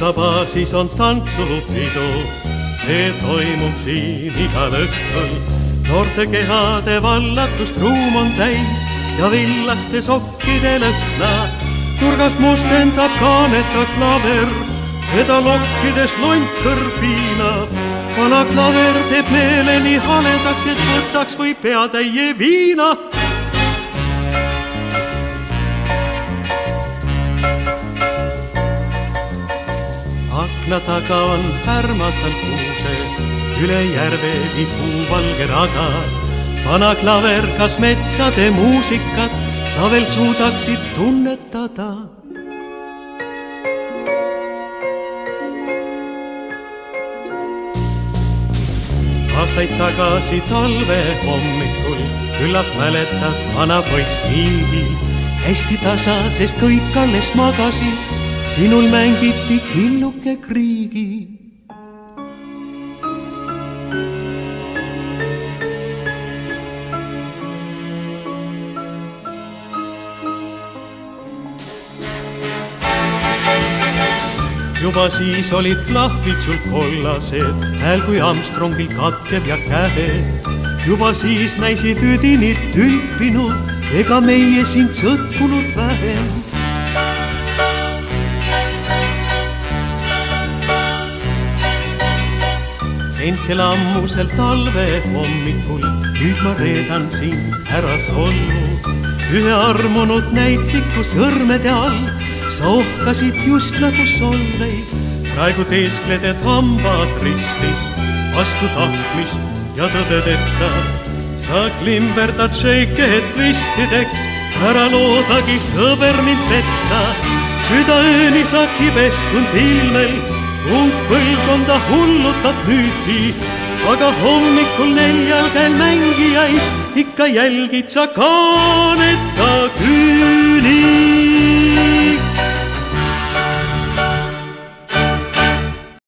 kruusabaasis on tantsupidu, see toimub siin igal õhtul. noorte kehade vallatust ruum on täis ja villaste sokkide lõhna. nurgas mustendab kaaneta klaver, teda lokkides lontkõrv piinab. vana klaver teeb meele nii haledaks, et võtaks või peatäie viina akna taga on pärmatal kuused, üle järve vibub valge rada. vana klaver, kas metsade muusikat sa veel suudaksid tunnetada? aastaid tagasi talve hommikul küllap mäletad vana poiss niigi. hästi tasa, sest kõik alles magasid sinul mängiti killuke kriigi. juba siis olid klahvid sul kollased, hääl kui Armstrongil katkev ja käed. juba siis näisid üdinid tülpinud, ega meie sind sõtkunud vähem ent sel ammusel talve hommikul nüüd ma reedan sind, härra Sollu. ühe armunud näitsiku sõrmede all sa ohkasid just nagu solveid. praegu teeskled, et hambad ristis vastu tahtmist ja tõdedeta. sa klimberdad šeike twistideks, ära loodagi sõber mind petta. südaööni sa kibeskunud ilmel uut põlvkonda hullutab müüti, aga hommikul neljal käel mängijaid ikka jälgid sa kaaneta.